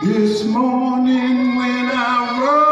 This morning when I rose,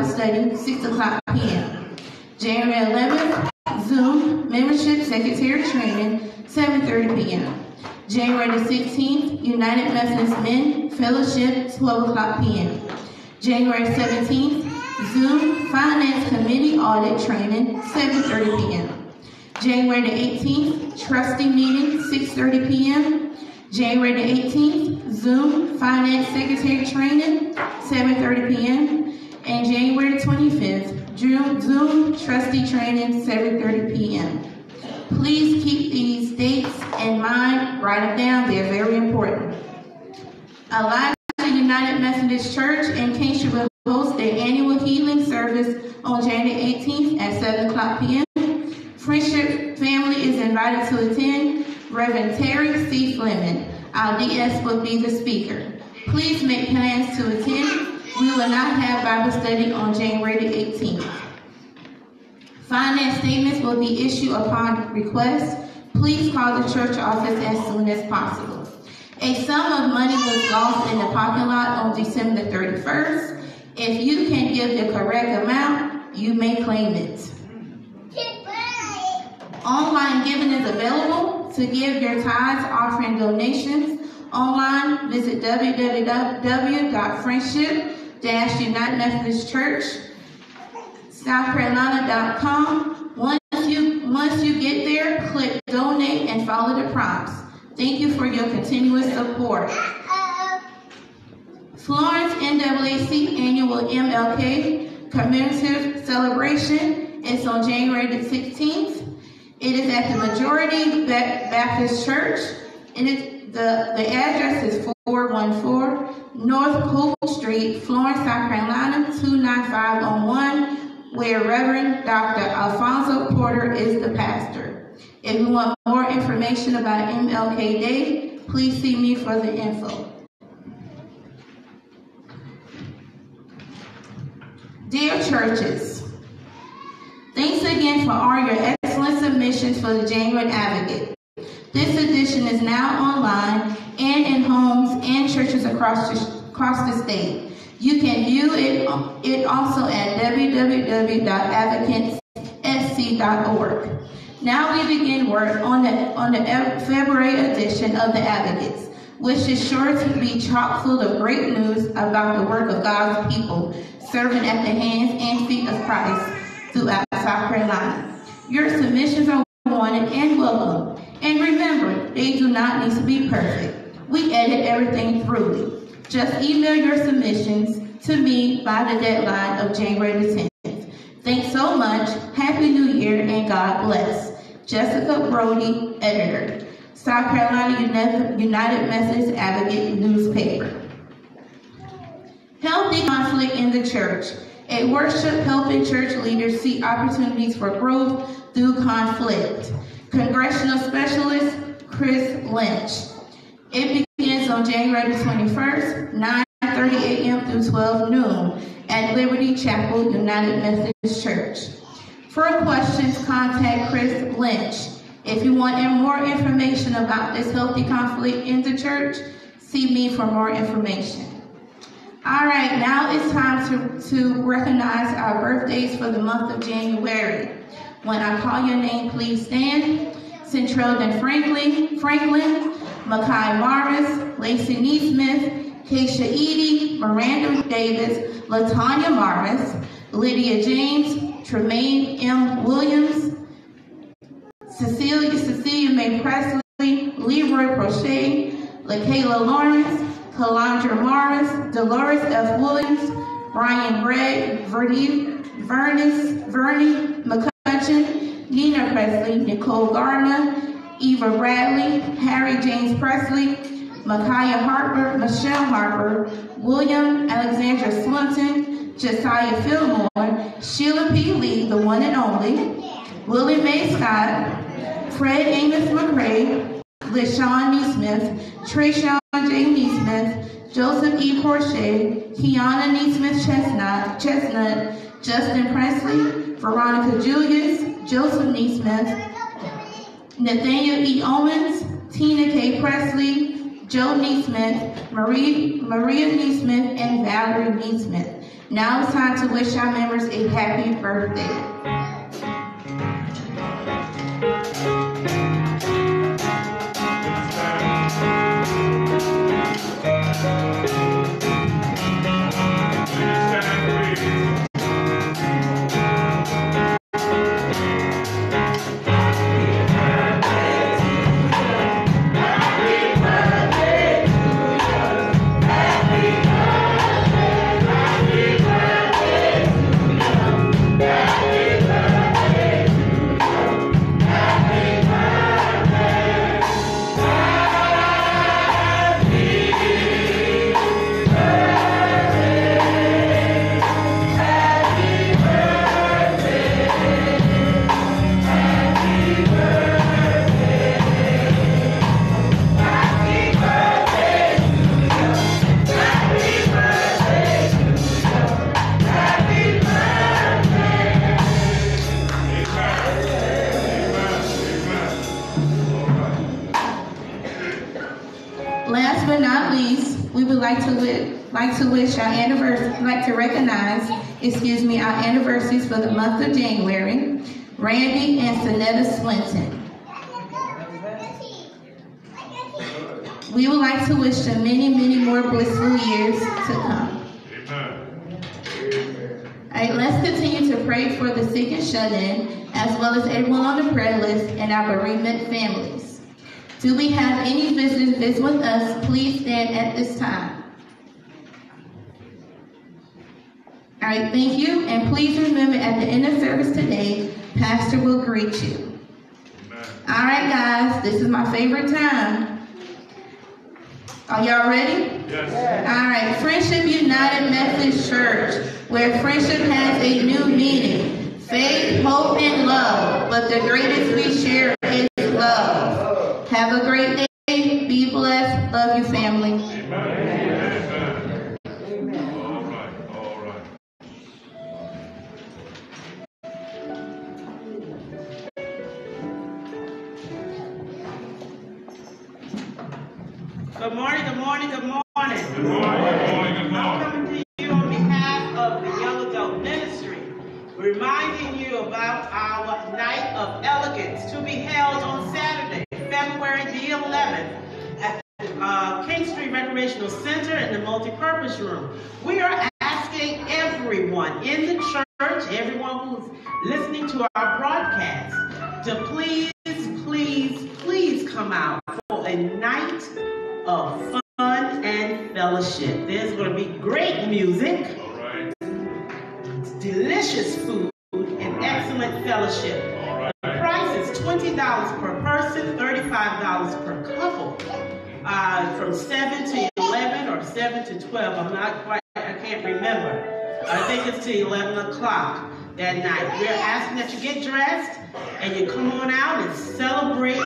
Bible study, 6 o'clock p.m. January 11th, Zoom membership secretary training, 7.30 p.m. January the 16th, United Methodist Men Fellowship, 12 o'clock p.m. January 17th, Zoom Finance Committee Audit Training, 7.30 p.m. January the 18th, Trustee Meeting, 6.30 p.m. January the 18th, Zoom Finance Secretary Training, 7.30 p.m. And January 25th, Zoom Trustee Training, 7.30 p.m. Please keep these dates in mind, write them down, they're very important. Elijah United Methodist Church in Kingstree will host their annual healing service on January 18th at 7 o'clock p.m. Friendship family is invited to attend. Reverend Terry C. Fleming, our DS, will be the speaker. Please make plans to attend. We will not have Bible study on January the 18th. Finance statements will be issued upon request. Please call the church office as soon as possible. A sum of money was lost in the parking lot on December 31st. If you can give the correct amount, you may claim it. Online giving is available. To give your tithes, offering donations online, visit www.friendship-united Methodist Church southcarolina.com. Once you once you get there, click donate and follow the prompts. Thank you for your continuous support. Florence NAAC annual MLK commemorative celebration is on January the 16th. It is at the Majority Baptist Church. And It is the the address is 414 North Hope Street, Florence, South Carolina 29501 where Reverend Dr. Alfonso Porter is the pastor. If you want more information about MLK Day, please see me for the info. Dear churches, thanks again for all your excellent submissions for the January Advocate. This edition is now online and in homes and churches across the, across the state. You can view it, it also at www.advocatesc.org. Now we begin work on the, on the February edition of the Advocates, which is sure to be chock full of great news about the work of God's people serving at the hands and feet of Christ throughout South Carolina. Your submissions are wanted and welcome. And remember, they do not need to be perfect. We edit everything thoroughly. Just email your submissions to me by the deadline of January the 10th. Thanks so much. Happy New Year and God bless. Jessica Brody, editor. South Carolina United Methodist Advocate newspaper. Healthy conflict in the church. At worship, helping church leaders see opportunities for growth through conflict. Congregational Specialist Chris Lynch. It begins on January 21st, 9.30 a.m. through 12 noon at Liberty Chapel United Methodist Church. For questions, contact Chris Lynch. If you want more information about this healthy conflict in the church, see me for more information. All right, now it's time to, to recognize our birthdays for the month of January. When I call your name, please stand. Centrelden Franklin, Franklin, Makai Morris, Lacey Nesmith, Keisha Edie, Miranda Davis, Latanya Morris, Lydia James, Tremaine M. Williams, Cecilia Cecilia May Presley, Leroy Prochet, LaKayla Lawrence, Kalandra Morris, Dolores F. Williams, Brian Gregg, Vernie, Vernis, Vernie McCutcheon, Nina Presley, Nicole Gardner, Eva Bradley, Harry James Presley, Micaiah Harper, Michelle Harper, William Alexandra Swinton, Josiah Fillmore, Sheila P. Lee, the one and only, Willie Mae Scott, Fred Amos McRae, LaShawn Nesmith, Trayshawn J. Nesmith, Joseph E. Porche, Kiana Nesmith Chestnut, Chestnut, Justin Presley, Veronica Julius, Joseph Nesmith, Nathaniel E. Owens, Tina K. Presley, Joe Nesmith, Marie, Maria Nesmith, and Valerie Nesmith. Now it's time to wish our members a happy birthday. Like to wish our anniversary, like to recognize, excuse me, our anniversaries for the month of January. Randy and Sonetta Swinton. We would like to wish them many, many more blissful years to come. Amen. All right, let's continue to pray for the sick and shut in, as well as everyone on the prayer list and our bereavement families. Do we have any visitors visit with us? Please stand at this time. All right, thank you. And please remember at the end of service today, Pastor will greet you. Amen. All right, guys, this is my favorite time. Are y'all ready? Yes. All right, Friendship United Methodist Church, where friendship has a new meaning. Faith, hope, and love, but the greatest we share is love. Have a great day. Be blessed. Love you, family. Music, right, delicious food, and excellent fellowship. all The price is $20 per person, $35 per couple. Uh, from 7 to 11 or 7 to 12. I'm not quite, I can't remember. I think it's to 11 o'clock that night. We're asking that you get dressed and you come on out and celebrate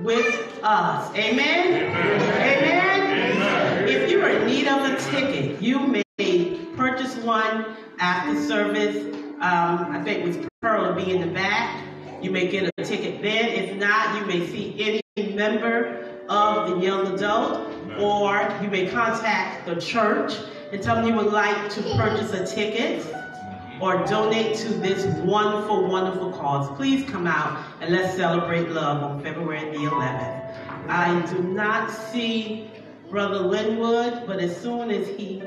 with us. Amen? Amen? Amen. If you're in need of a ticket, you may purchase one after service. Um, I think Ms. Pearl will be in the back. You may get a ticket then. If not, you may see any member of the young adult, or you may contact the church and tell them you would like to purchase a ticket or donate to this wonderful, wonderful cause. Please come out and let's celebrate love on February the 11th. I do not see Brother Linwood, but as soon as he,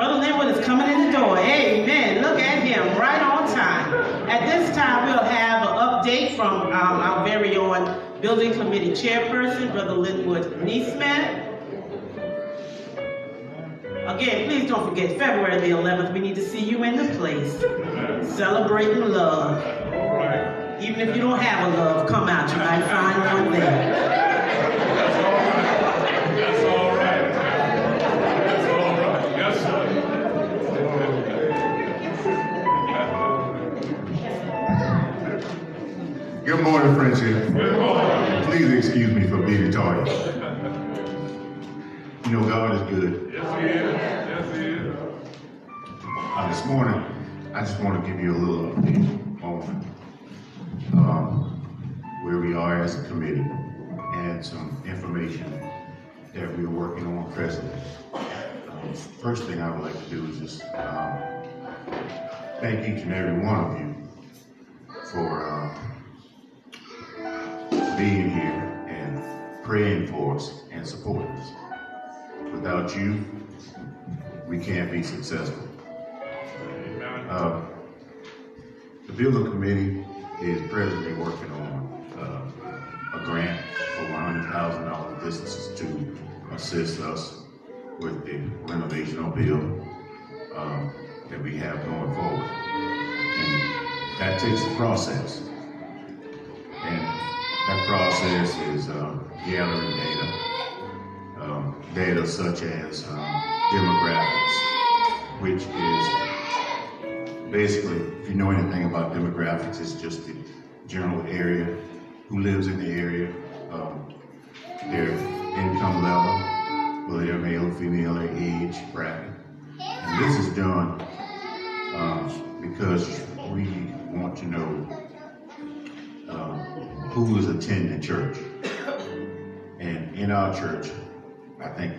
Brother Linwood is coming in the door. Amen. Look at him, right on time. At this time, we'll have an update from um, our very own Building Committee Chairperson, Brother Linwood Nesmith. Again, please don't forget, February the 11th, we need to see you in the place, celebrating love. Even if you don't have a love, come out, you might find one there. That's all right. That's all right. That's all right. Yes, sir. Good morning, friends here. Good morning. Please excuse me for being tardy. You know, God is good. Yes, he is. Yes, he is. Uh, this morning, I just want to give you a little update on um, where we are as a committee and some information that we're working on presently. Um, First thing I would like to do is just um, thank each and every one of you for uh, being here and praying for us and supporting us. Without you, we can't be successful. Uh, The building committee is presently working on uh, a grant for one hundred thousand dollars. This is to assist us with the renovation of building um, that we have going forward. And that takes a process. And that process is uh, gathering data, um, data such as um, demographics, which is basically, if you know anything about demographics, it's just the general area, who lives in the area, um, their income level, whether they're male female, their age bracket. And this is done um, because we want to know um, who is attending church. And in our church, I think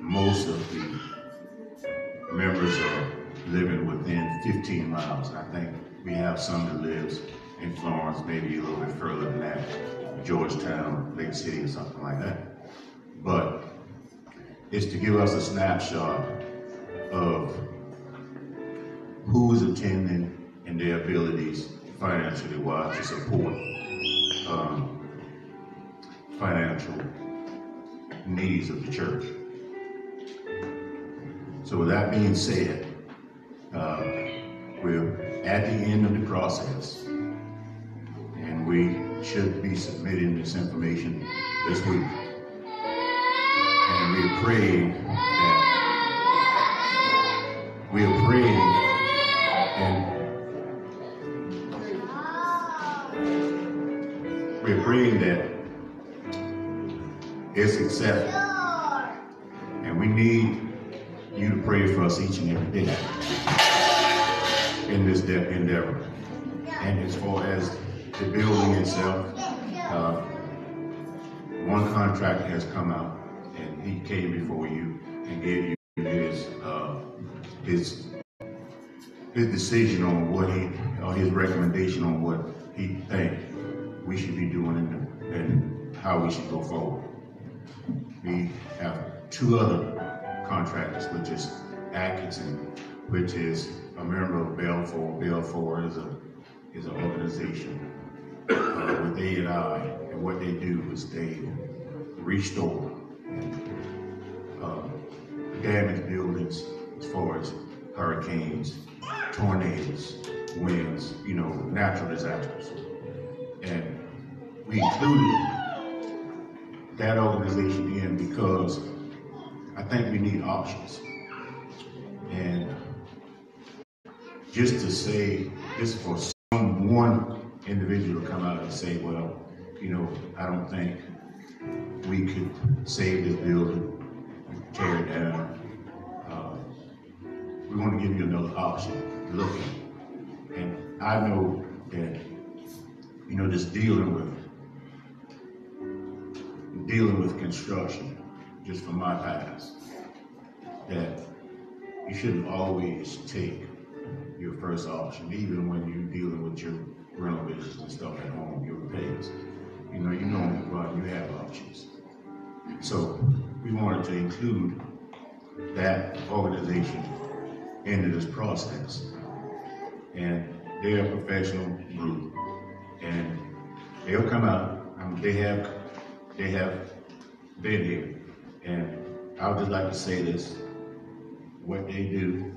most of the members are living within 15 miles. I think we have some that lives in Florence, maybe a little bit further than that, Georgetown, Lake City, or something like that. But it's to give us a snapshot of who is attending and their abilities financially wise to support um, financial needs of the church. So with that being said, uh, we're at the end of the process, and we should be submitting this information this week. And we're praying that we are praying and we're praying that it's accepted. And we need you to pray for us each and every day in this de- endeavor. And as far as the building itself, uh, one contractor has come out and he came before you and gave you his uh, his his decision on what he or his recommendation on what he think we should be doing and, and how we should go forward. We have two other contractors, which is Atkinson, which is a member of Belfor. Belfor is a is an organization uh, with A and I, and what they do is they restore uh, damaged buildings as far as hurricanes, tornadoes, winds, you know, natural disasters. And we included that organization in because I think we need options. And just to say, just for some one individual to come out and say, well, you know, I don't think we could save this building, tear it down. Uh, we want to give you another option look at. And I know that, you know, just dealing with dealing with construction, just from my past, that you shouldn't always take your first option, even when you're dealing with your renovations and stuff at home, your repairs. You know, you know, well, you have options. So we wanted to include that organization into this process. And they're a professional group. And they'll come out, um, they have, they have been here. And I would just like to say this, what they do,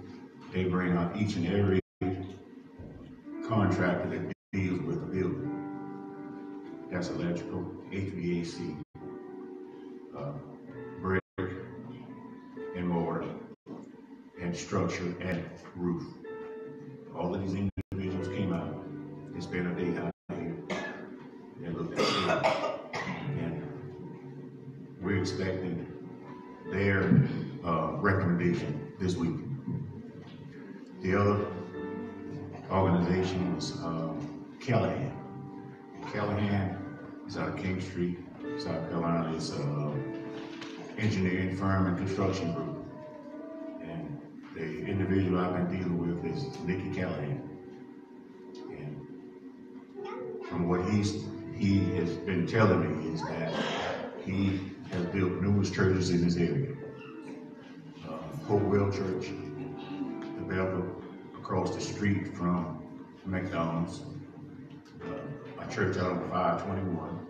they bring out each and every contractor that deals with the building. That's electrical, HVAC, uh, brick, and mortar, and structure, and roof. All of these individuals came out, they spent a day out expecting their, uh, recommendation this week. The other organization was, um, Callahan. Callahan is out of Kingstree, South Carolina. It's a engineering firm and construction group. And the individual I've been dealing with is Nikki Callahan. And from what he's, he has been telling me is that he has built numerous churches in this area. Uh, Hopewell Church, the Belleville across the street from McDonald's, uh, a church out on five twenty-one,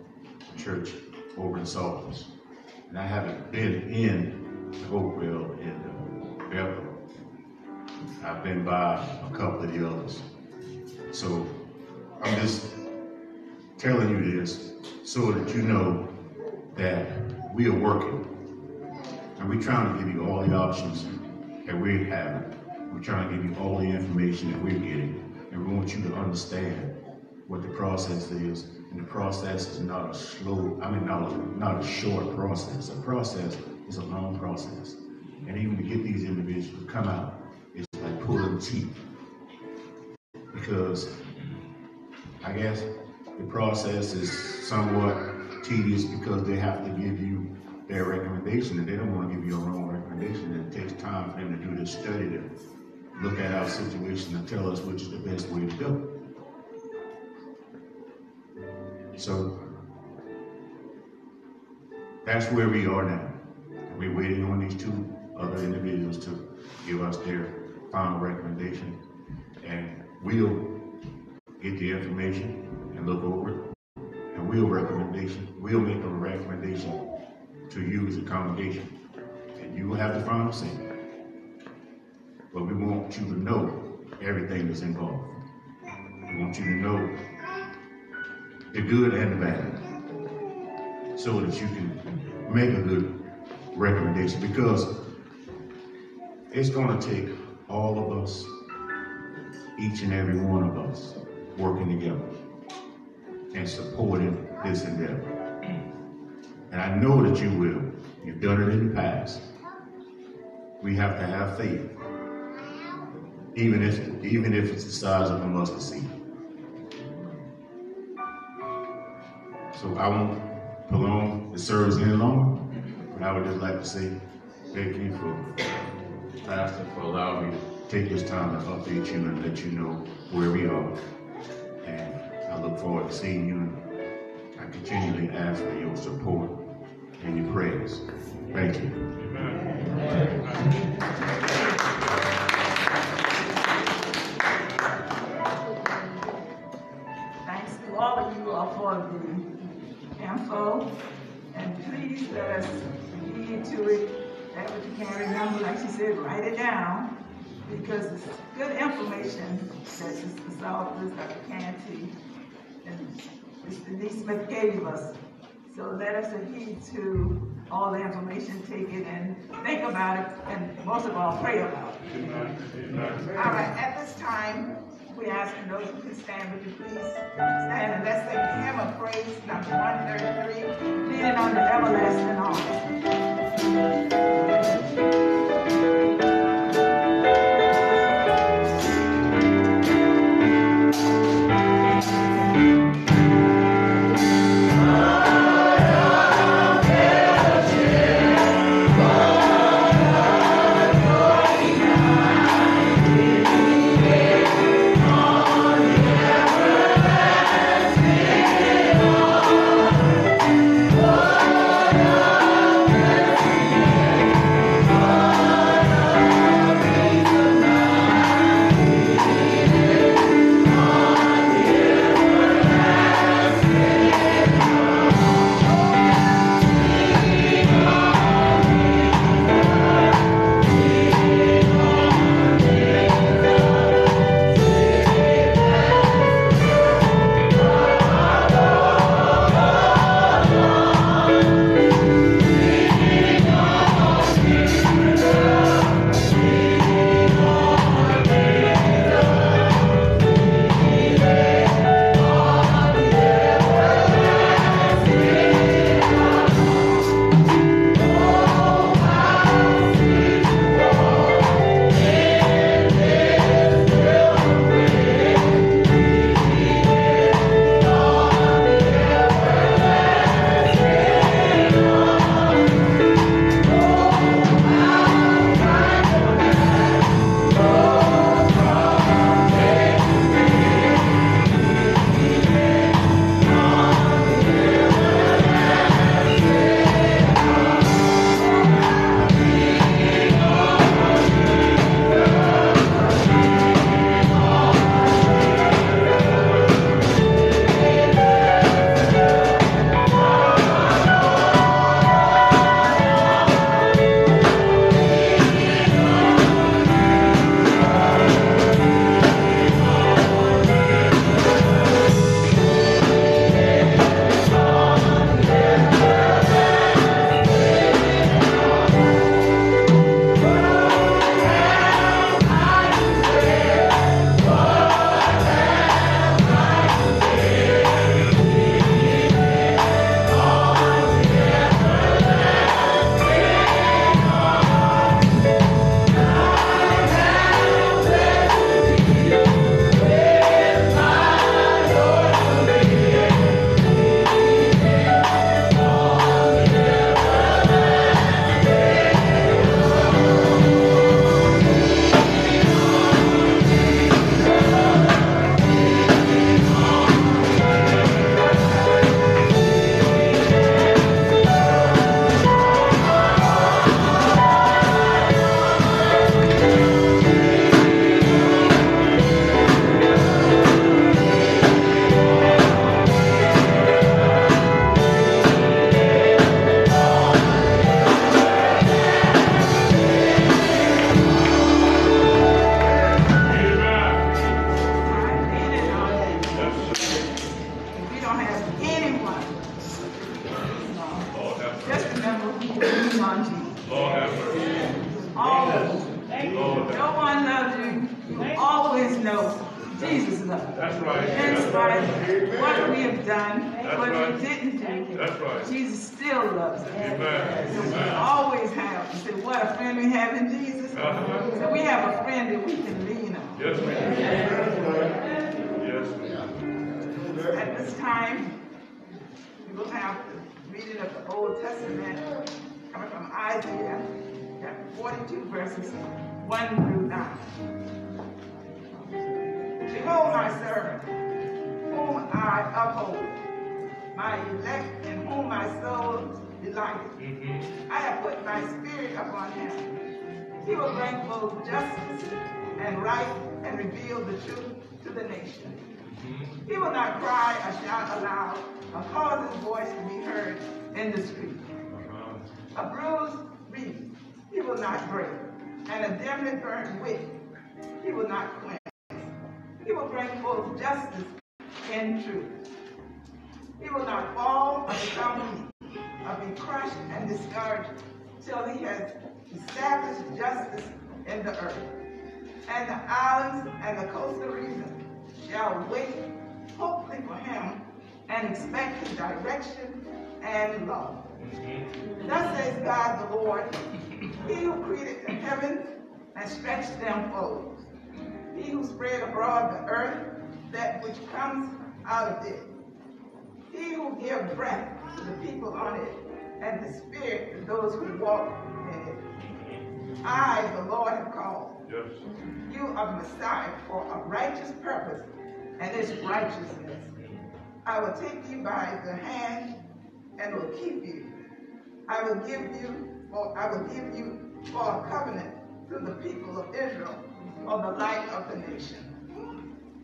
a church over in Salters. And I haven't been in Hopewell and uh, Belleville. I've been by a couple of the others. So I'm just telling you this so that you know that we are working. And we're trying to give you all the options that we have. We're trying to give you all the information that we're getting. And we want you to understand what the process is. And the process is not a slow, I mean, not a, not a short process. A process is a long process. And even to get these individuals to come out, it's like pulling teeth. Because I guess the process is somewhat tedious because they have to give you their recommendation and they don't want to give you a wrong recommendation. It takes time for them to do this study to look at our situation and tell us which is the best way to go. So that's where we are now. We're waiting on these two other individuals to give us their final recommendation. And we'll get the information and look over it. And we'll recommendation, we'll make a recommendation to you as a congregation. And you will have the final say. But we want you to know everything that's involved. We want you to know the good and the bad. So that you can make a good recommendation because it's going to take all of us, each and every one of us, working together and supporting this endeavor. And I know that you will. You've done it in the past. We have to have faith, even if even if it's the size of a mustard seed. So I won't prolong the service any longer. But I would just like to say thank you for Pastor for allowing me to take this time to update you and let you know where we are. And I look forward to seeing you. I continually ask for your support and your prayers. Thank you. Thanks to all of you all for the info. And please let us heed to it. That what you can't remember, like she said, write it down. Because it's good information that Mr. Salters, Dr. Canty, and Mr. Nesmith gave us. So let us heed to all the information, taken and think about it, and most of all, pray about it. All right, at this time, we ask those who can stand, would you please stand and let's sing the hymn of praise number one thirty-three, leaning on the everlasting arms. Upon him. He will bring both justice and right and reveal the truth to the nation. He will not cry or shout aloud or cause his voice to be heard in the street. A bruised reed he will not break, and a dimly burnt wick he will not quench. He will bring forth justice and truth. He will not fall or become weak, or be crushed and discouraged till he has established justice in the earth. And the islands and the coastal region shall wait hopefully for him and expect his direction and love. Mhm. Thus says God the Lord, He who created the heavens and stretched them forth, He who spread abroad the earth, that which comes out of it, He who gives breath to the people on it, and the spirit to those who walk in it. I, the Lord, have called Yes. you of Messiah for a righteous purpose, and its righteousness. I will take you by the hand and will keep you. I will give you, or I will give you for a covenant to the people of Israel, for the light of the nation.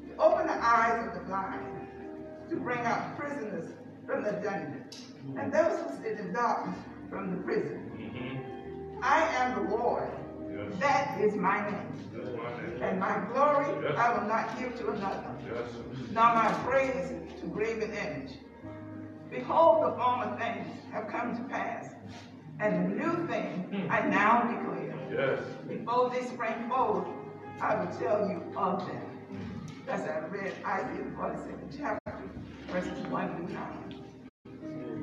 To open the eyes of the blind, to bring out prisoners from the dungeon, and those who sit in darkness from the prison. Mhm. I am the Lord. Yes. That is my name. My name. And my glory Yes. I will not give to another, nor my praise to graven image. Behold, the former things have come to pass, and the new thing I now declare. Yes. Before they spring forth, I will tell you of them. As I read Isaiah the 42nd chapter, verses 1 through 9.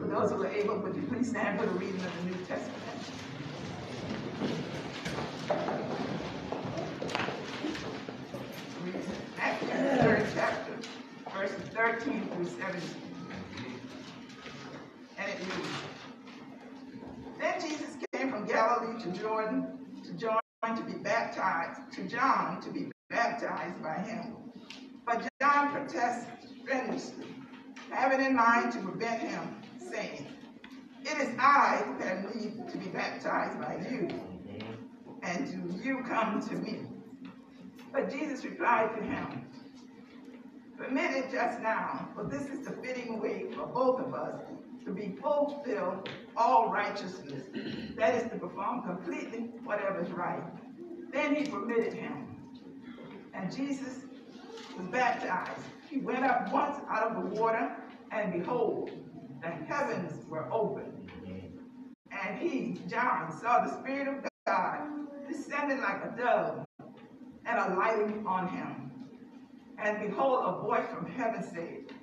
For those who are able, would you please stand for the reading of the New Testament? Matthew, the third chapter, verses 13 through 17. And it reads, Then Jesus came from Galilee to Jordan, to John to be baptized, to John to be baptized by him. But John protested strenuously, having in mind to prevent him, saying, It is I that need to be baptized by you, and do you come to me? But Jesus replied to him, Permit it just now, for this is the fitting way for both of us to be fulfilled all righteousness. That is to perform completely whatever is right. Then he permitted him. And Jesus was baptized. He went up once out of the water, and behold, the heavens were opened. And he, John, saw the Spirit of God descending like a dove and alighting on him. And behold, a voice from heaven said,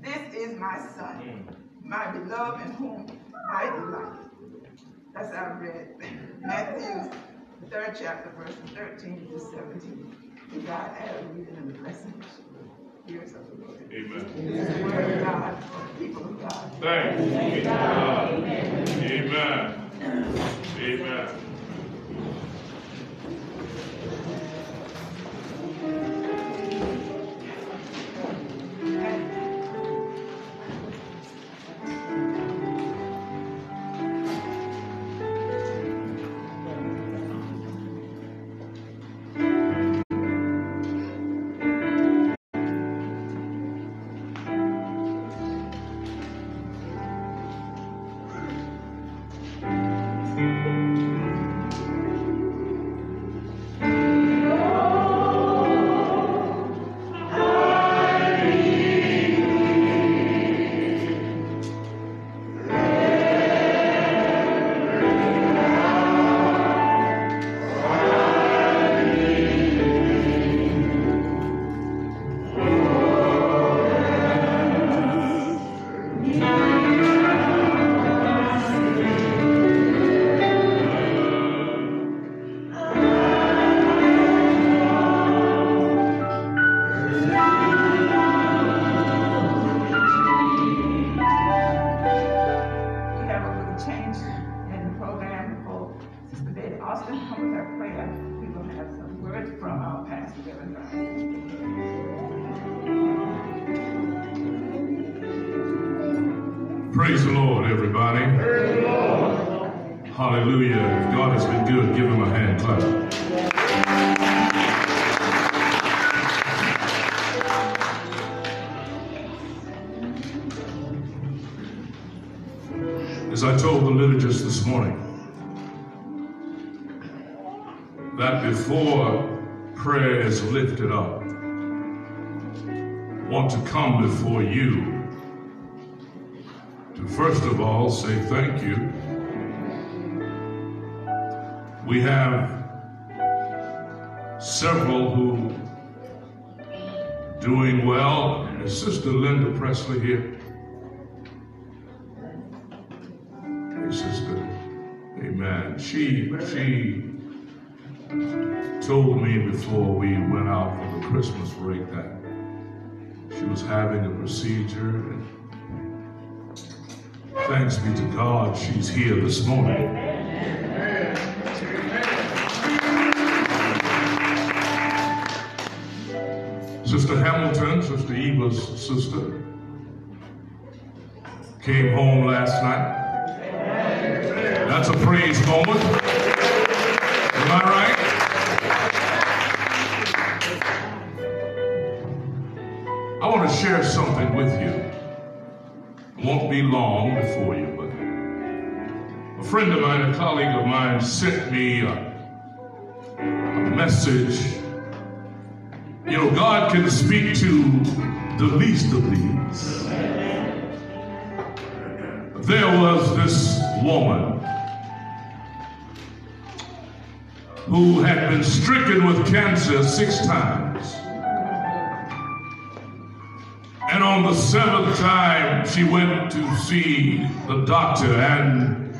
This is my son, my beloved in whom I delight. That's how I read Matthew, the third chapter, verses 13 to 17. To God add a reading and a blessing. Amen. God. Thanks to Amen. Amen. To come before you to first of all say thank you. We have several who doing well. Is Sister Linda Presley here? Hey, sister. Amen. She she told me before we went out for the Christmas break that she was having a procedure and thanks be to God she's here this morning. Sister Hamilton, Sister Eva's sister, came home last night. That's a praise moment. Am I right? Share something with you. It won't be long before you, but a friend of mine, a colleague of mine, sent me a, a message. You know, God can speak to the least of these. There was this woman who had been stricken with cancer six times. On the seventh time, she went to see the doctor, and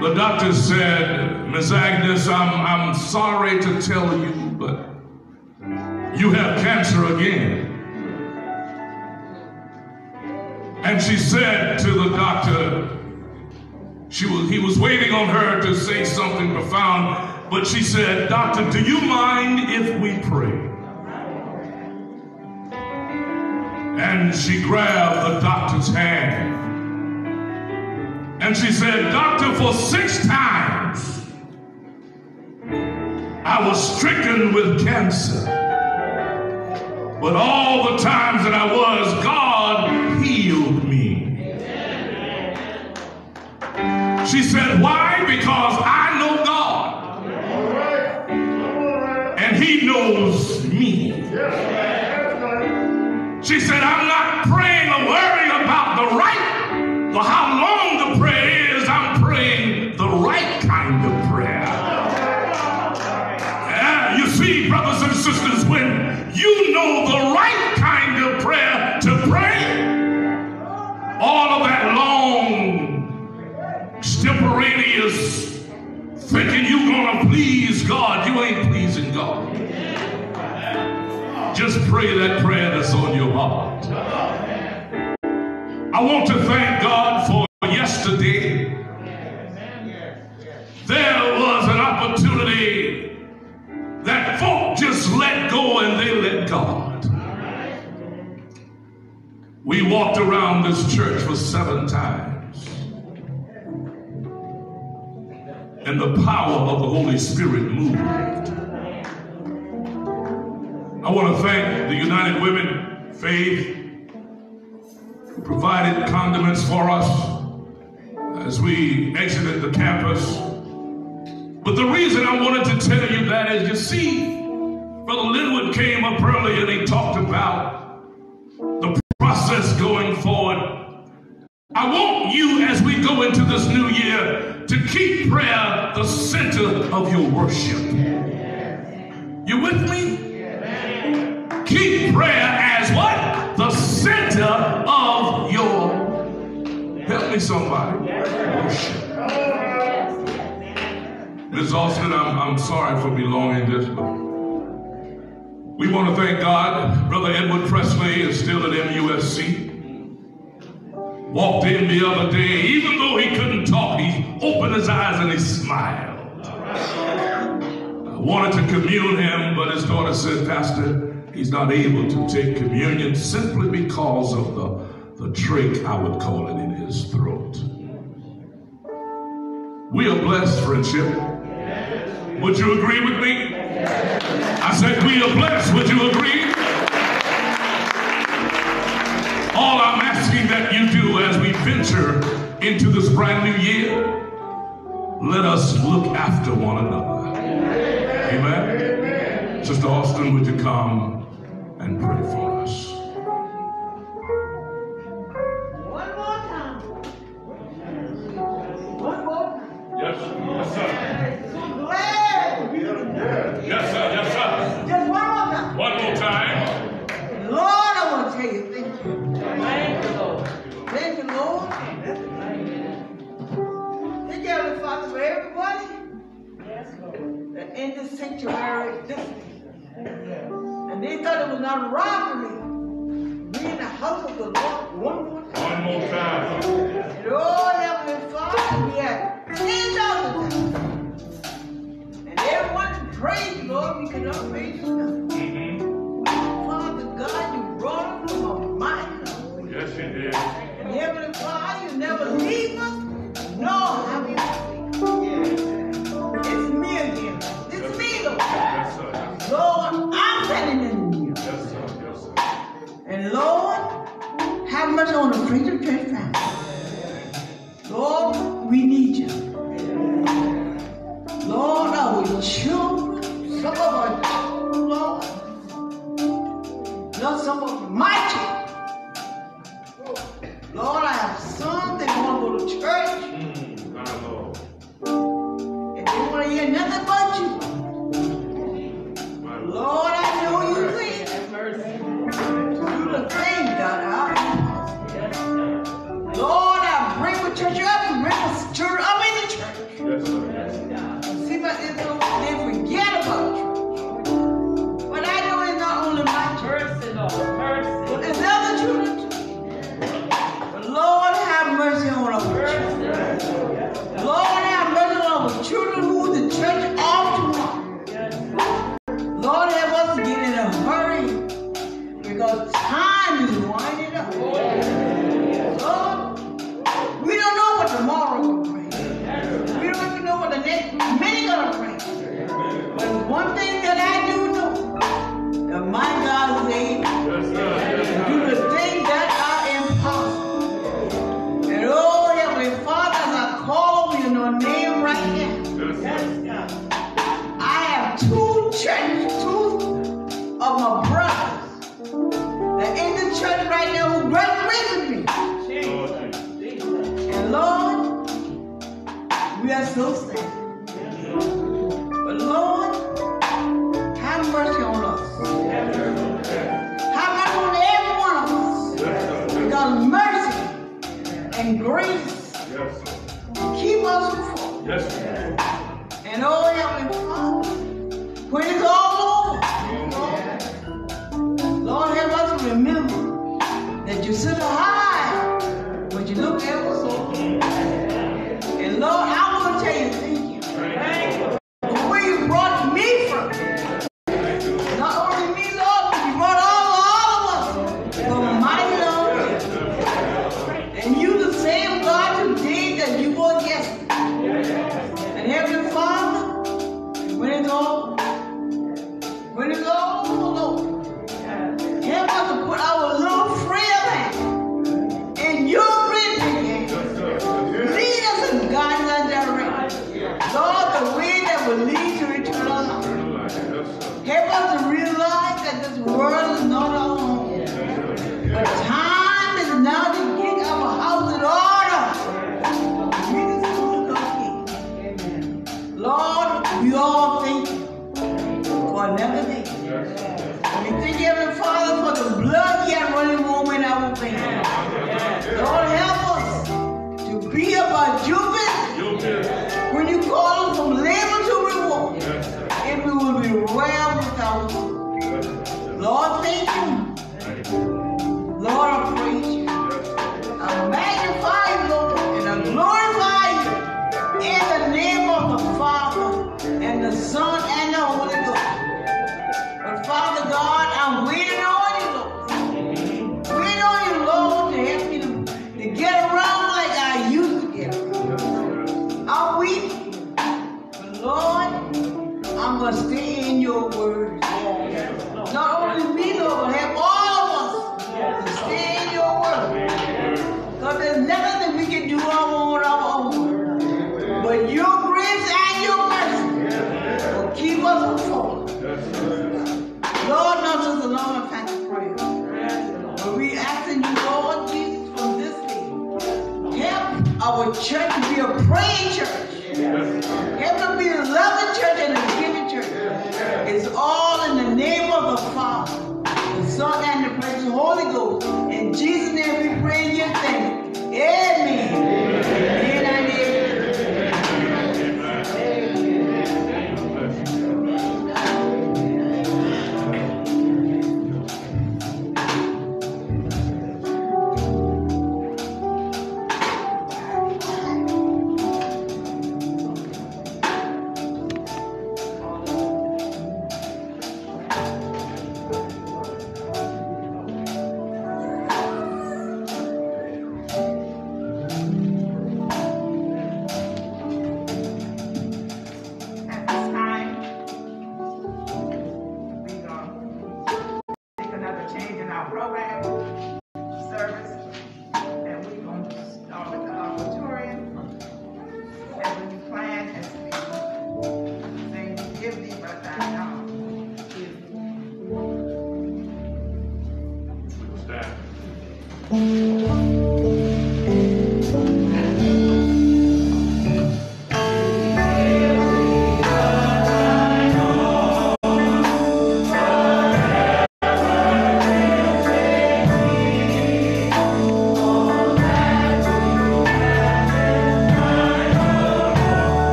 the doctor said, Miss Agnes, I'm, I'm sorry to tell you, but you have cancer again. And she said to the doctor, she was, he was waiting on her to say something profound, but she said, Doctor, do you mind if we pray? And she grabbed the doctor's hand. And she said, Doctor, for six times I was stricken with cancer. But all the times that I was, God healed me. She said, Why? Because I know God. And He knows She said, I'm not praying or worrying about the right or how long the prayer is. I'm praying the right kind of prayer. Yeah, you see, brothers and sisters, when you know the right kind of prayer to pray, all of that long, extemporaneous thinking you're gonna please God, you ain't Just pray that prayer that's on your heart. I want to thank God for yesterday. There was an opportunity that folk just let go and they let God. We walked around this church for seven times. And the power of the Holy Spirit moved. I want to thank the United Women Faith who provided condiments for us as we exited the campus. But the reason I wanted to tell you that is you see, Brother Linwood came up early and he talked about the process going forward. I want you, as we go into this new year, to keep prayer the center of your worship. You with me? Somebody. Ms. Austin, I'm, I'm sorry for belonging this, but we want to thank God. Brother Edward Presley is still at MUSC. Walked in the other day, even though he couldn't talk, he opened his eyes and he smiled. I wanted to commune him, but his daughter said, Pastor, he's not able to take communion simply because of the, the trick, I would call it his throat. We are blessed, friendship. Would you agree with me? I said, We are blessed. Would you agree? All I'm asking that you do as we venture into this brand new year, let us look after one another. Amen. Amen. Sister Austin, would you come and pray for us?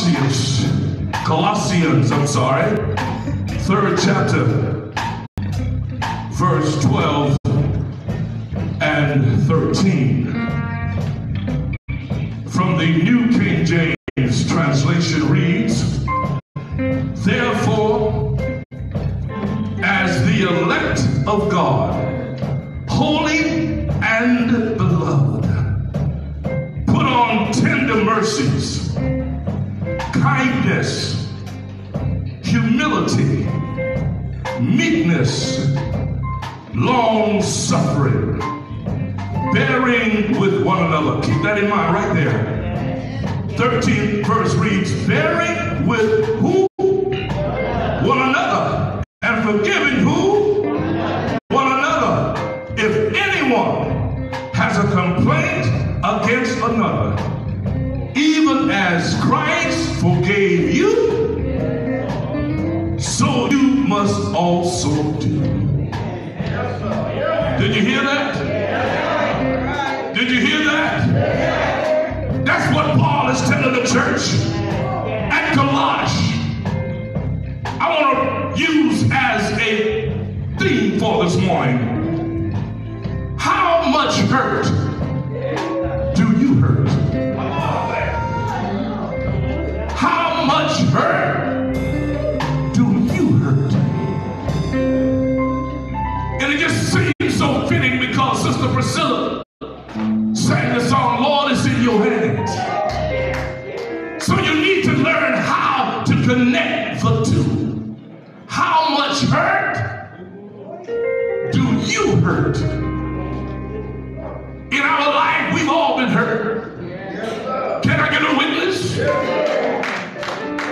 Colossians, Colossians, I'm sorry, third chapter, verse 12 and 13. From the New King James translation reads, Therefore, as the elect of God, holy and beloved, put on tender mercies, kindness, humility, meekness, long suffering, bearing with one another. Keep that in mind right there. 13th verse reads, bearing with who? One another. And forgiving who? One another. If anyone has a complaint against another, even as Christ forgave you, so you must also do. Did you hear that? Did you hear that? That's what Paul is telling the church at Colossians. I want to use as a theme for this morning. How much hurt so fitting because Sister Priscilla sang the song, Lord, it's in your hands. So you need to learn how to connect the two. How much hurt do you hurt? In our life, we've all been hurt. Can I get a witness?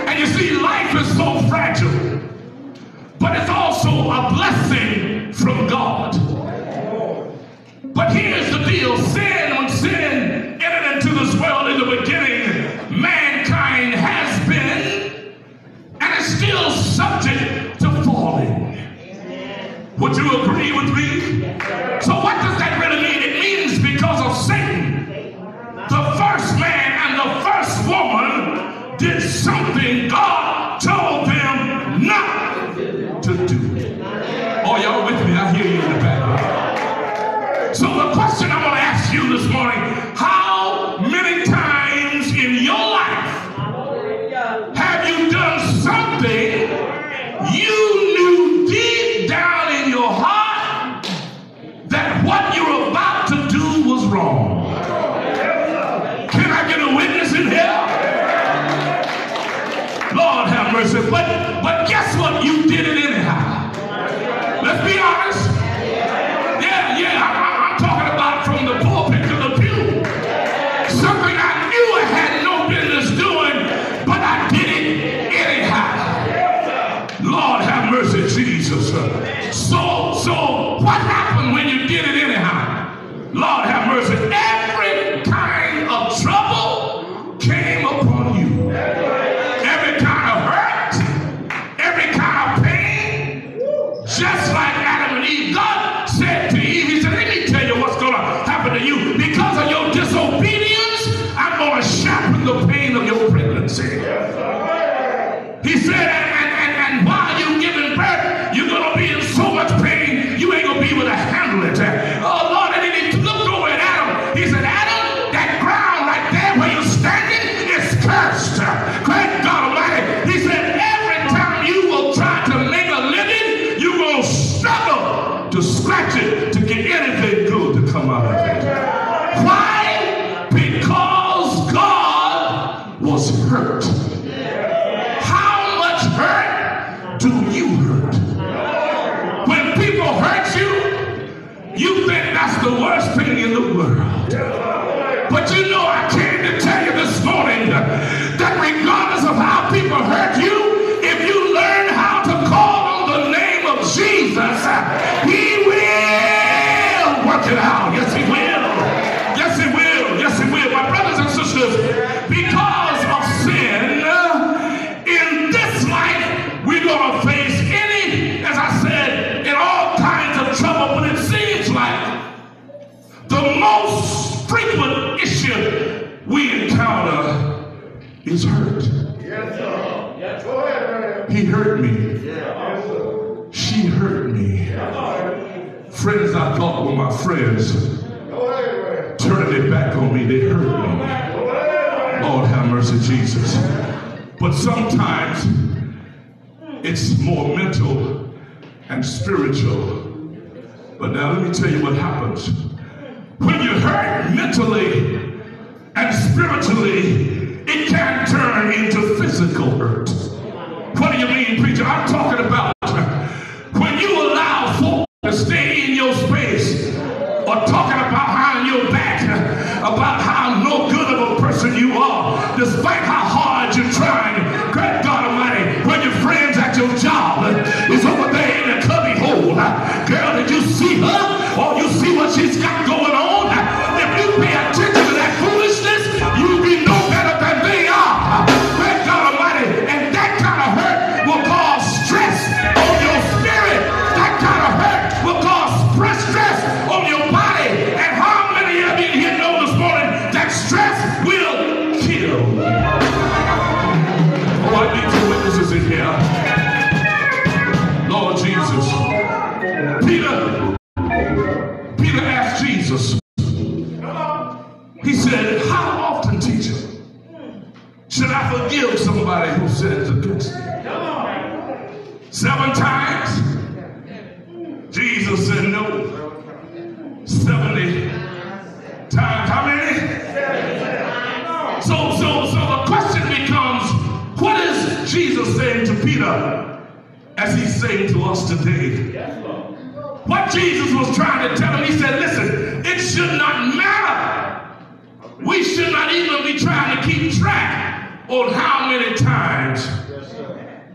And you see, life is so fragile, but it's also a blessing from God. But here's the deal sin, when sin entered into this world in the beginning, mankind has been and is still subject to falling. Would you agree with me? So, what does that really mean? It means because of Satan, the first man and the first woman did something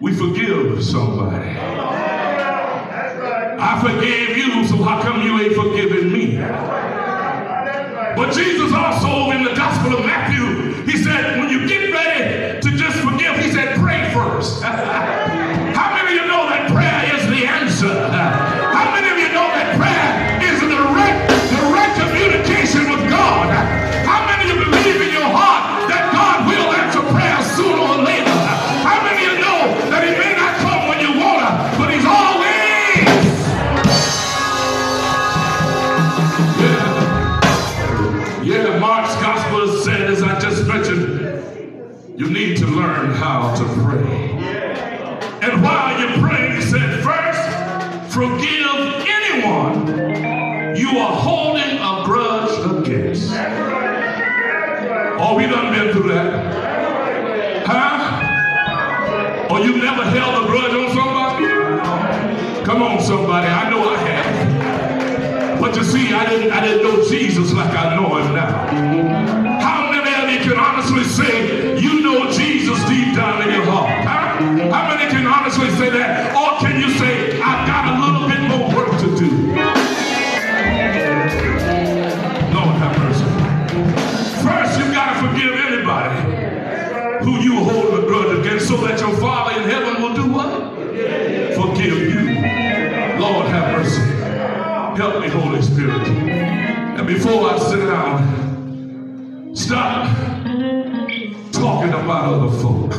we forgive somebody. I forgave you, so how come you ain't forgiving me? But Jesus also in the Gospel of Matthew before I sit down, stop talking about other folk.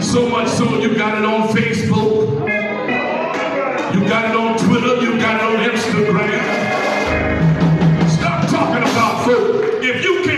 So much so you got it on Facebook, you got it on Twitter, you got it on Instagram. Stop talking about folk. If you can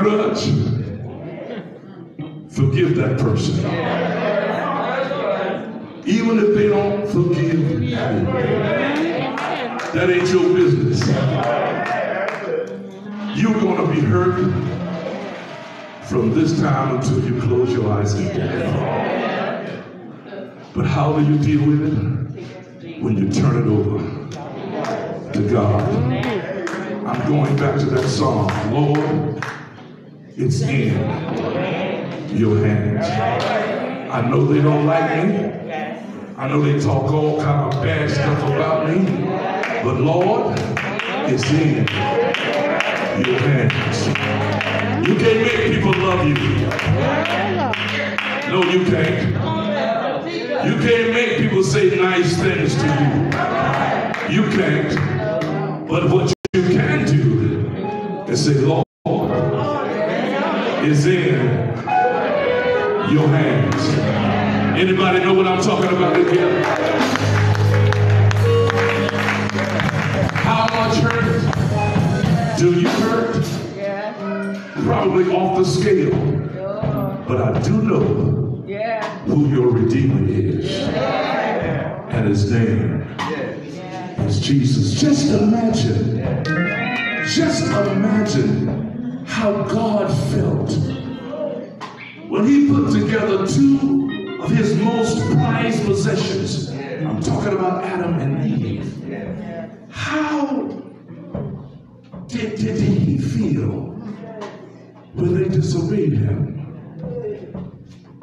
grudge, forgive that person. Even if they don't forgive you. That ain't your business. You're going to be hurt from this time until you close your eyes and die. But how do you deal with it? When you turn it over to God. I'm going back to that song. Lord, it's in your hands. I know they don't like me. I know they talk all kind of bad stuff about me. But Lord, it's in your hands. You can't make people love you. No, you can't. You can't make people say nice things to you. You can't. But what you can do is say, Lord, is in your hands. Anybody know what I'm talking about here? How much hurt do you hurt? Probably off the scale. But I do know who your Redeemer is. And his name is Jesus. Just imagine, just imagine how God felt when he put together two of his most prized possessions. I'm talking about Adam and Eve. How did, did he feel when they disobeyed him?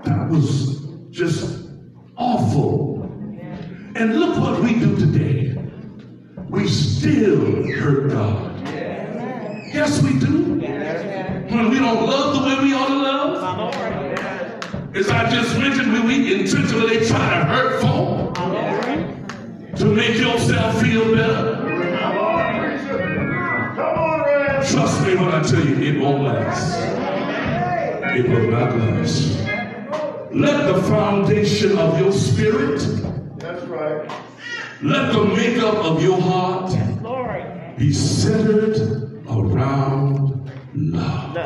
That was just awful. And look what we do today. We still hurt God. Yes, we do. When we don't love the way we ought to love. As I just mentioned, when we intentionally try to hurt folk to make yourself feel better. Trust me when I tell you it won't last. It will not last. Let the foundation of your spirit, that's right. Let the makeup of your heart be centered around love.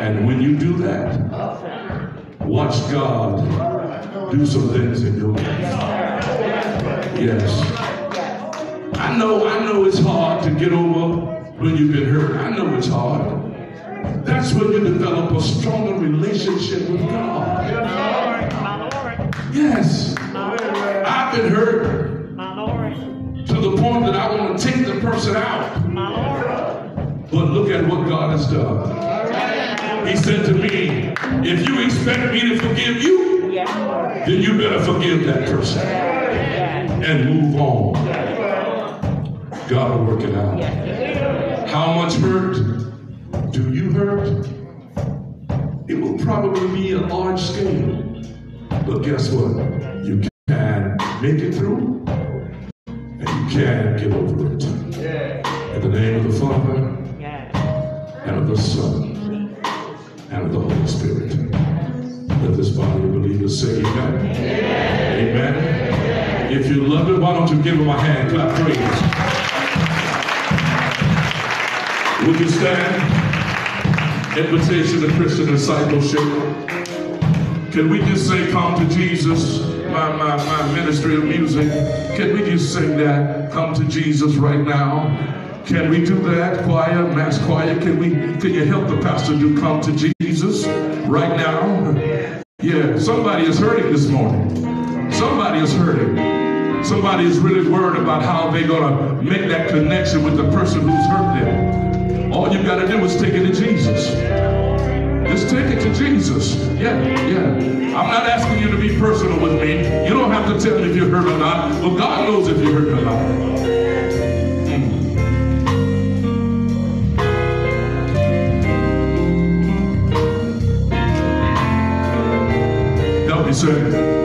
And when you do that, watch God do some things in your life. Yes. I know, I know it's hard to get over when you've been hurt. I know it's hard. That's when you develop a stronger relationship with God. Yes. I've been hurt to the point that I want to take the person out. But look at what God has done. He said to me, if you expect me to forgive you, then you better forgive that person and move on. God will work it out. How much hurt do you hurt? It will probably be a large scale. But guess what? You can make it through and you can get over it. In the name of the Father, and of the Son, and of the Holy Spirit. Let this body of believers say amen. Amen. amen. If you love it, why don't you give him a hand, clap praise. Would you stand? Invitation to Christian discipleship. Can we just say, come to Jesus, my, my, my ministry of music? Can we just sing that, come to Jesus right now? Can we do that, choir, mass choir? Can we? Can you help the pastor to come to Jesus right now? Yeah, somebody is hurting this morning. Somebody is hurting. Somebody is really worried about how they're gonna make that connection with the person who's hurt them. All you gotta do is take it to Jesus. Just take it to Jesus. Yeah, yeah. I'm not asking you to be personal with me. You don't have to tell me if you're hurt or not. Well, God knows if you're hurt or not. Say,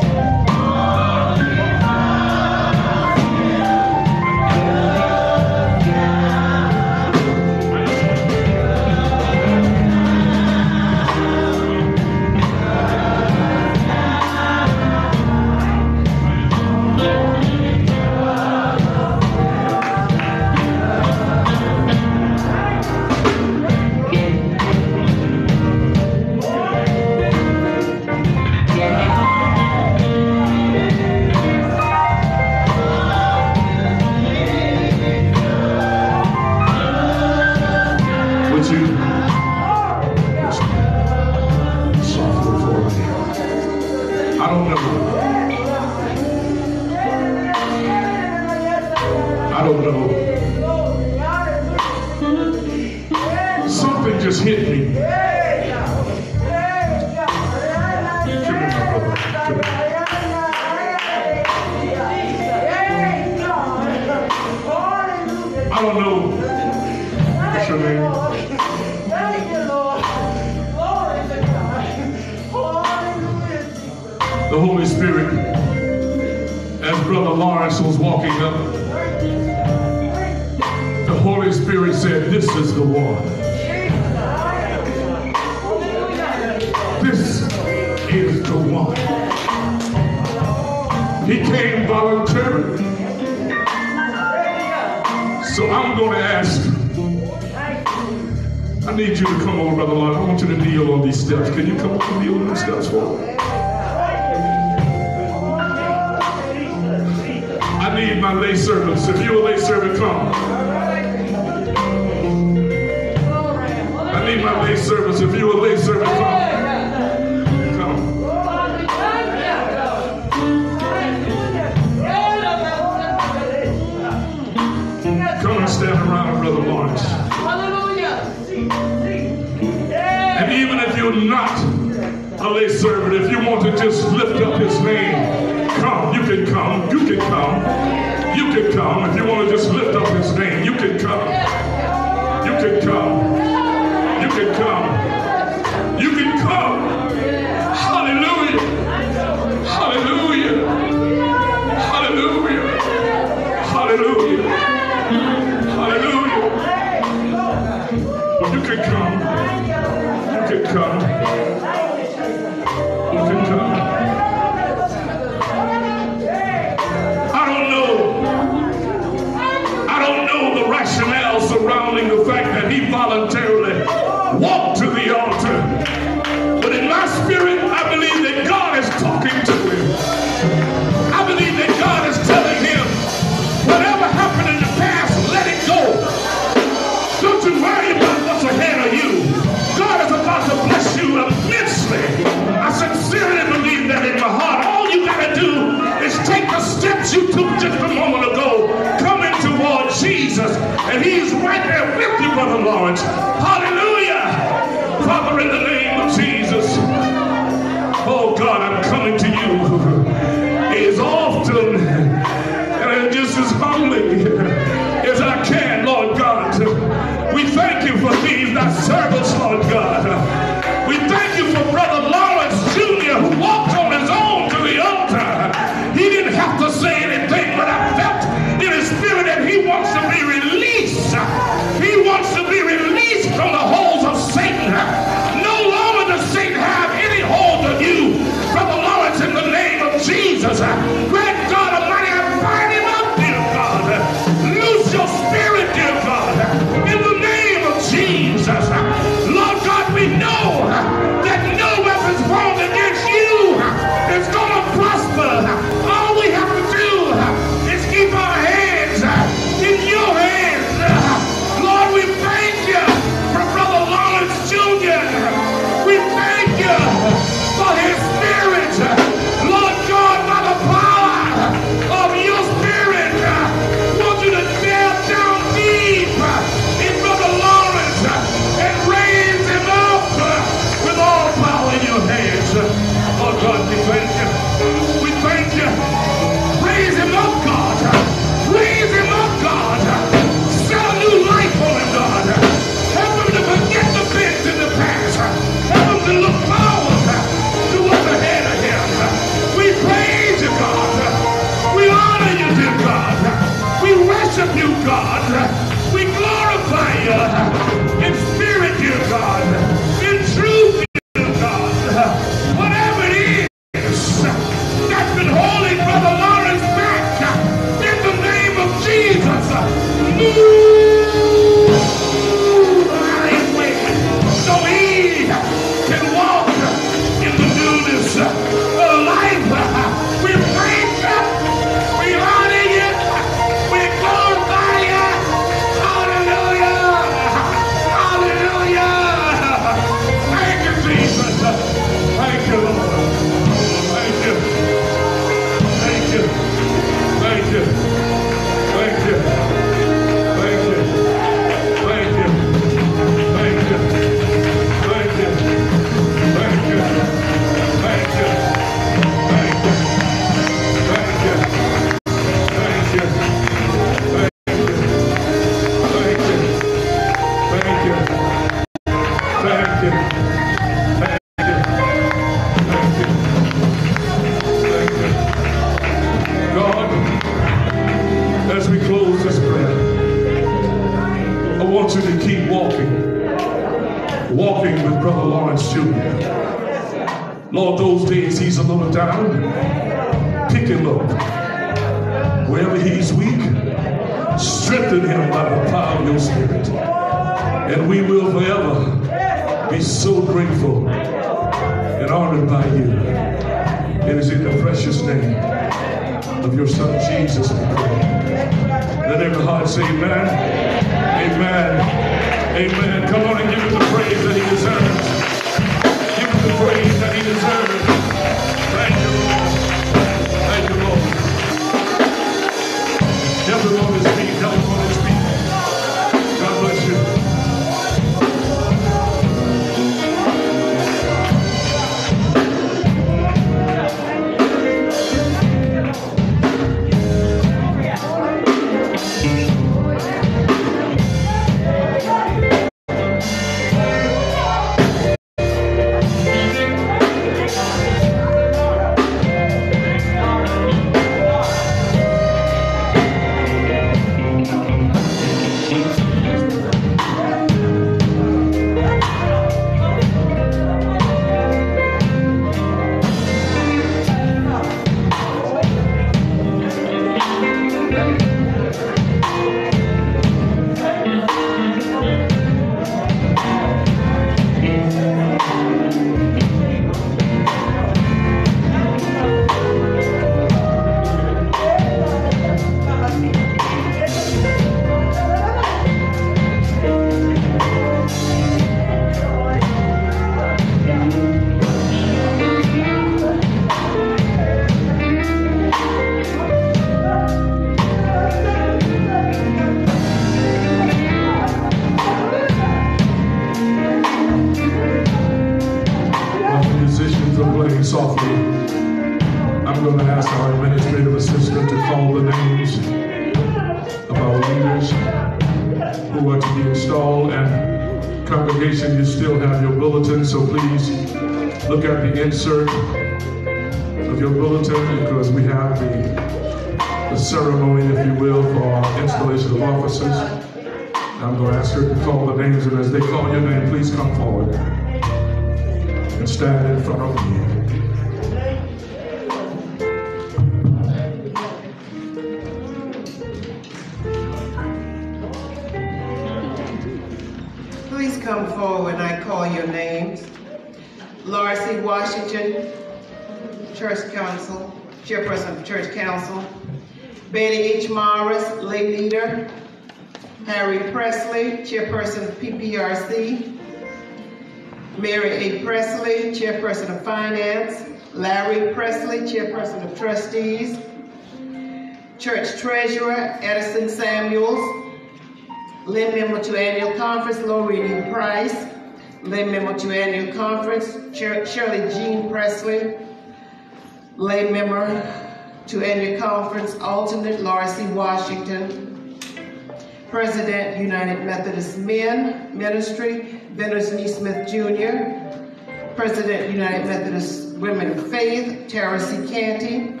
United Methodist Men Ministry, Venus Neesmith Jr. President, United Methodist Women of Faith, Tara C. Canty.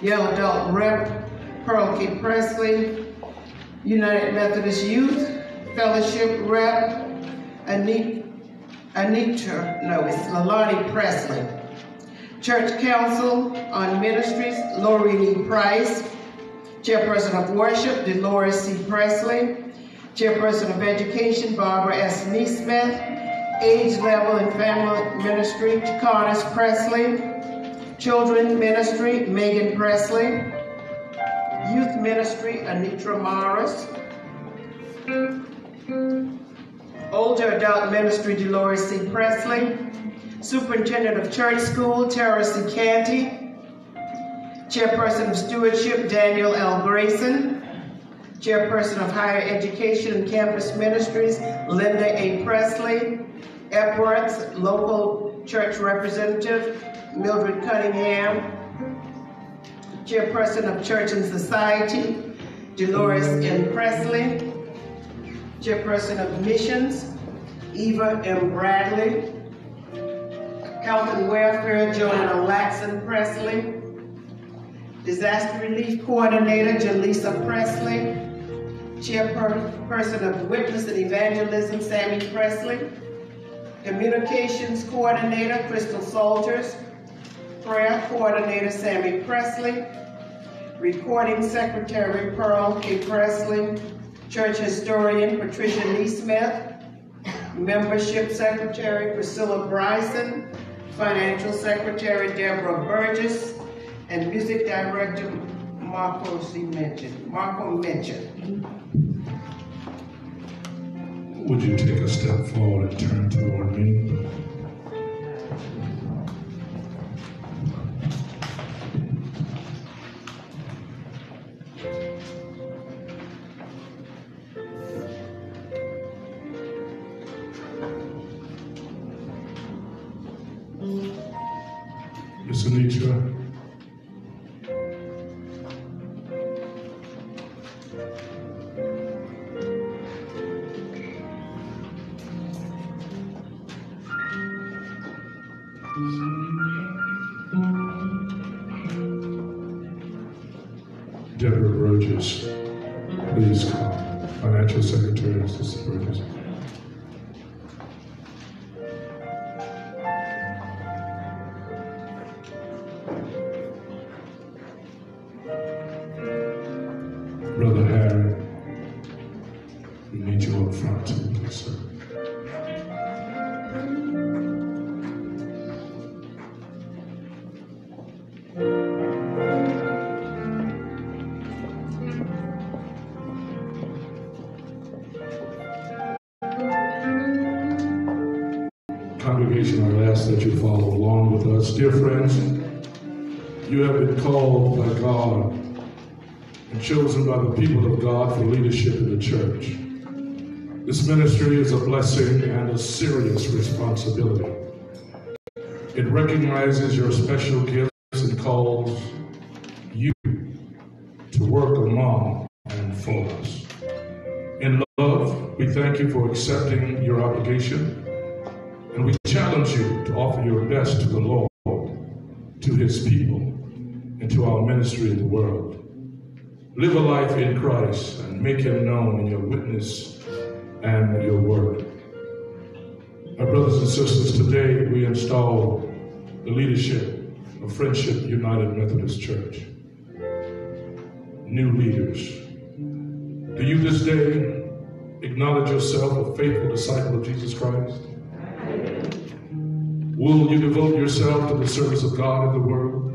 Young Adult Rep, Pearl K. Presley. United Methodist Youth Fellowship Rep, Anit, Anitra, no, it's Lalani Presley. Church Council on Ministries, Lori Lee Price. Chairperson of Worship, Dolores C. Presley. Chairperson of Education, Barbara S. Neesmith. Age Level and Family Ministry, Carnes Presley. Children Ministry, Megan Presley. Youth Ministry, Anitra Morris. Older Adult Ministry, Dolores C. Presley. Superintendent of Church School, Tara C. Canty. Chairperson of Stewardship, Daniel L. Grayson. Chairperson of Higher Education and Campus Ministries, Linda A. Presley. Epworth's Local Church Representative, Mildred Cunningham. Chairperson of Church and Society, Dolores M. Presley. Chairperson of Missions, Eva M. Bradley. Health and Welfare, Joanna Laxon Presley. Disaster Relief Coordinator, Jaleesa Presley. Chairperson of Witness and Evangelism, Sammy Presley. Communications Coordinator, Crystal Soldiers. Prayer Coordinator, Sammy Presley. Recording Secretary, Pearl K. Presley. Church Historian, Patricia Neesmith. Membership Secretary, Priscilla Bryson. Financial Secretary, Deborah Burgess. And Music Director, Marco. Marco Mitchell. Would you take a step forward and turn toward me? By God and chosen by the people of God for leadership in the church. This ministry is a blessing and a serious responsibility. It recognizes your special gifts and calls you to work among and for us. In love, we thank you for accepting your obligation, and we challenge you to offer your best to the Lord, to his people, and to our ministry in the world. Live a life in Christ and make him known in your witness and your word. My brothers and sisters, today we install the leadership of Friendship United Methodist Church. New leaders. Do you this day acknowledge yourself a faithful disciple of Jesus Christ? Will you devote yourself to the service of God in the world?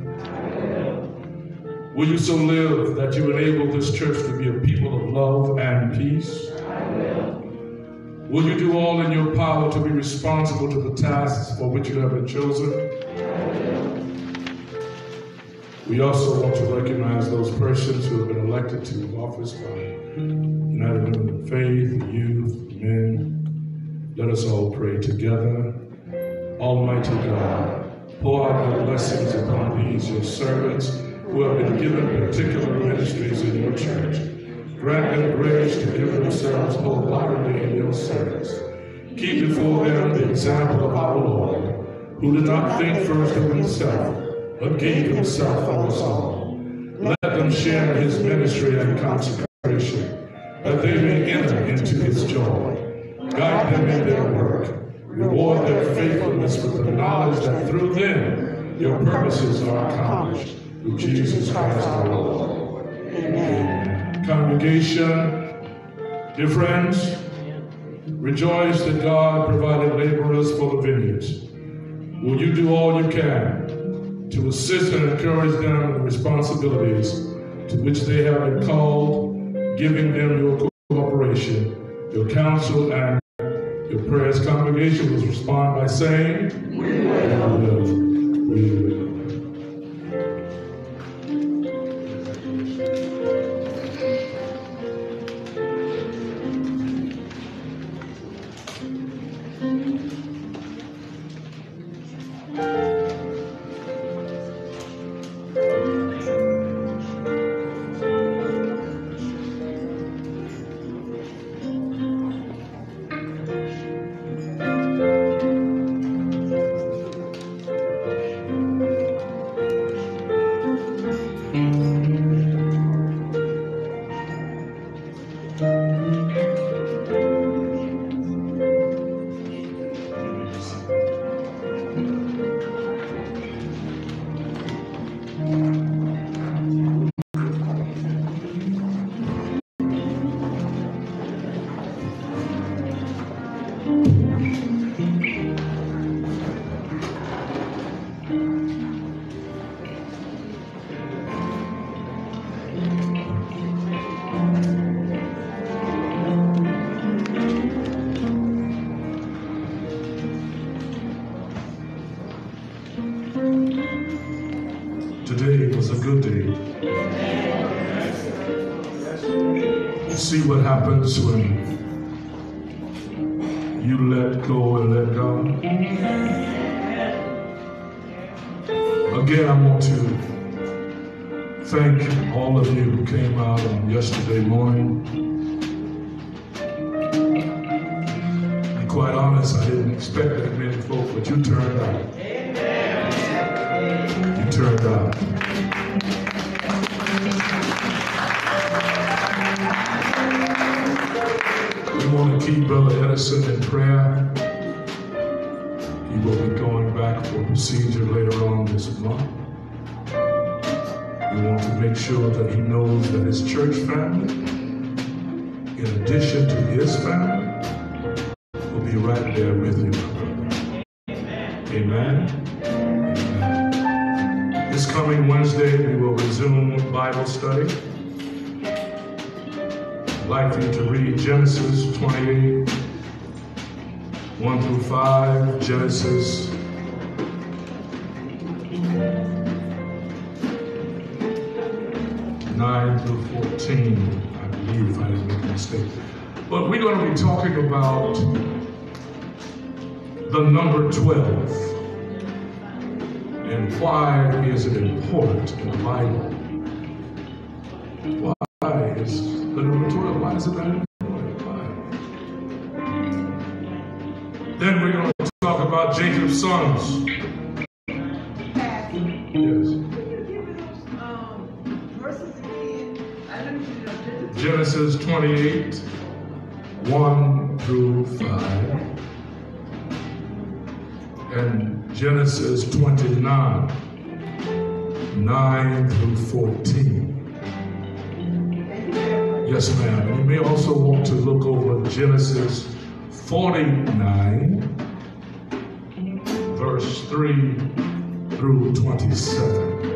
Will you so live that you enable this church to be a people of love and peace? Will you do all in your power to be responsible to the tasks for which you have been chosen? We also want to recognize those persons who have been elected to office by United Women in Faith, youth, men. Let us all pray together. Almighty God, pour out your blessings upon these, your servants, who have been given particular ministries in your church. Grant them grace to give themselves wholeheartedly in your service. Keep before them the example of our Lord, who did not think first of himself, but gave himself for us all. Let them share his ministry and consecration, that they may enter into his joy. Guide them in their work. Reward their faithfulness with the knowledge that through them your purposes are accomplished. Through Jesus Christ our Lord. Amen. Congregation, dear friends, rejoice that God provided laborers for the vineyards. Will you do all you can to assist and encourage them in the responsibilities to which they have been called, giving them your cooperation, your counsel, and your prayers? Congregation will respond by saying, We will. We will. He will be going back for a procedure later on this month. We want to make sure that he knows that his church family, in addition to his family, will be right there with you. Amen. Amen. This coming Wednesday, we will resume Bible study. I'd like you to read Genesis 28, 1 through 5, Genesis nine through fourteen, I believe, if I didn't make a mistake. But we're going to be talking about the number twelve and why is it important in the Bible? Why is talk about Jacob's sons. Yes. Genesis 28, 1 through 5. And Genesis 29, 9 through 14. Yes, ma'am. You may also want to look over Genesis 49, verse 3 through 27.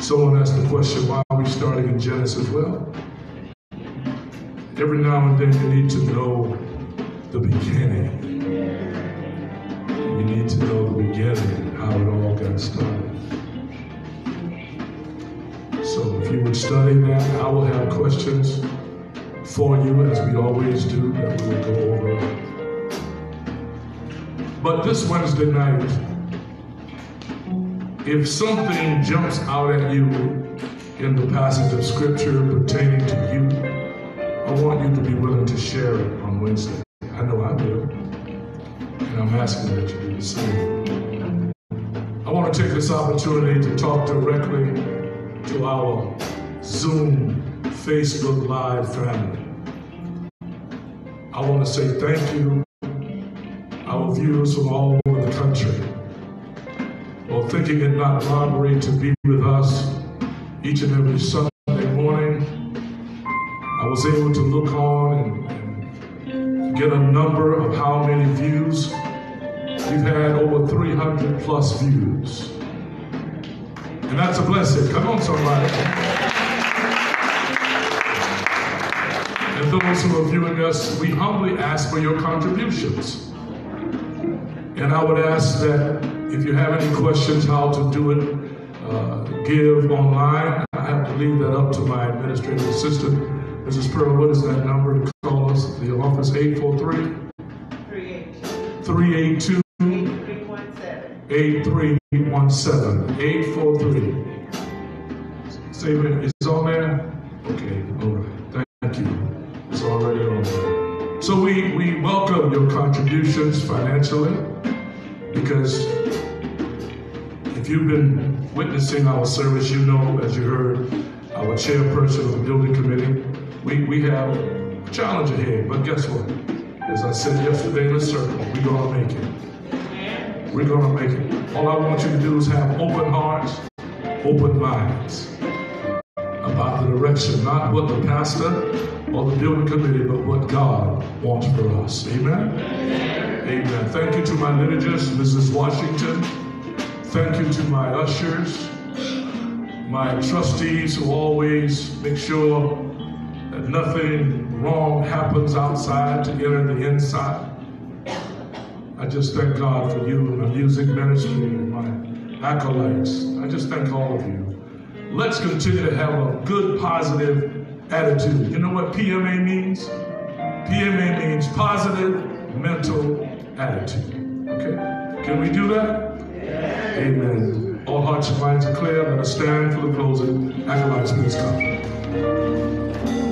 Someone asked the question, why are we starting in Genesis? Well, every now and then you need to know the beginning. You need to know the beginning, how it all got started. So if you would study that, I will have questions for you, as we always do, that we will go over. But this Wednesday night, if something jumps out at you in the passage of scripture pertaining to you, I want you to be willing to share it on Wednesday. I know I will. And I'm asking that you do the same. I want to take this opportunity to talk directly to our Zoom, Facebook Live family. I want to say thank you, our viewers from all over the country or thinking it not robbery to be with us each and every Sunday morning. I was able to look on and, and get a number of how many views. We've had over 300 plus views. And that's a blessing. Come on, somebody. And those who are viewing us, we humbly ask for your contributions. And I would ask that if you have any questions how to do it, uh, give online. I have to leave that up to my administrative assistant. Mrs. Pearl, what is that number to call us? The office 843 382 8317 843. Say it's on there? Okay, all right. Your contributions financially because if you've been witnessing our service, you know, as you heard, our chairperson of the building committee, we, we have a challenge ahead. But guess what? As I said yesterday in the circle, we're going to make it. We're going to make it. All I want you to do is have open hearts, open minds about the direction, not what the pastor or the building committee, but what God wants for us. Amen? Amen. Thank you to my liturgist, Mrs. Washington. Thank you to my ushers, my trustees who always make sure that nothing wrong happens outside to enter the inside. I just thank God for you and the music ministry and my acolytes. I just thank all of you. Let's continue to have a good, positive attitude. You know what PMA means? PMA means positive mental attitude. Okay? Can we do that? Amen. All hearts and minds are clear. Let us stand for the closing. Acolytes, please come.